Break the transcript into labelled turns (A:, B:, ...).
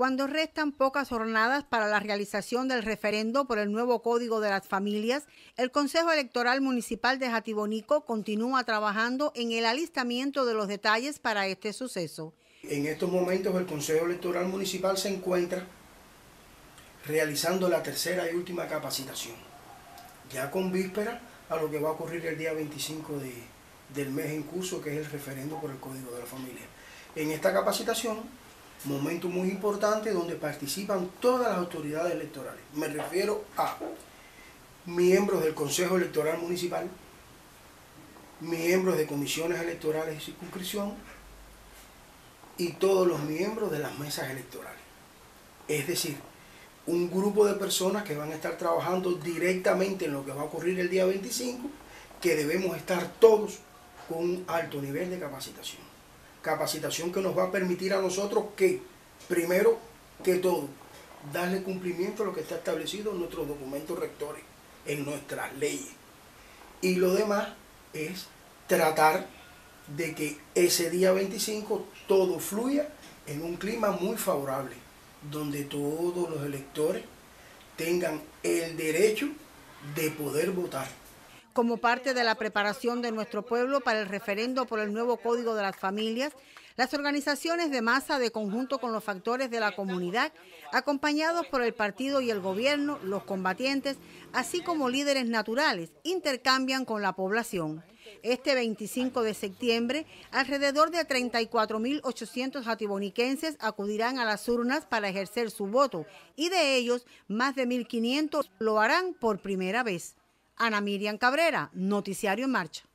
A: Cuando restan pocas jornadas para la realización del referendo por el nuevo Código de las Familias, el Consejo Electoral Municipal de Jatibonico continúa trabajando en el alistamiento de los detalles para este suceso.
B: En estos momentos el Consejo Electoral Municipal se encuentra realizando la tercera y última capacitación, ya con víspera a lo que va a ocurrir el día 25 del mes en curso, que es el referendo por el Código de la Familia. En esta capacitación momento muy importante donde participan todas las autoridades electorales. Me refiero a miembros del Consejo Electoral Municipal, miembros de comisiones electorales de circunscripción y todos los miembros de las mesas electorales. Es decir, un grupo de personas que van a estar trabajando directamente en lo que va a ocurrir el día 25, que debemos estar todos con un alto nivel de capacitación capacitación que nos va a permitir a nosotros que, primero que todo, darle cumplimiento a lo que está establecido en nuestros documentos rectores, en nuestras leyes. Y lo demás es tratar de que ese día 25 todo fluya en un clima muy favorable, donde todos los electores tengan el derecho de poder votar
A: como parte de la preparación de nuestro pueblo para el referendo por el nuevo Código de las Familias, las organizaciones de masa de conjunto con los factores de la comunidad, acompañados por el partido y el gobierno, los combatientes, así como líderes naturales, intercambian con la población. Este 25 de septiembre, alrededor de 34.800 jatiboniquenses acudirán a las urnas para ejercer su voto y de ellos, más de 1.500 lo harán por primera vez. Ana Miriam Cabrera, Noticiario en Marcha.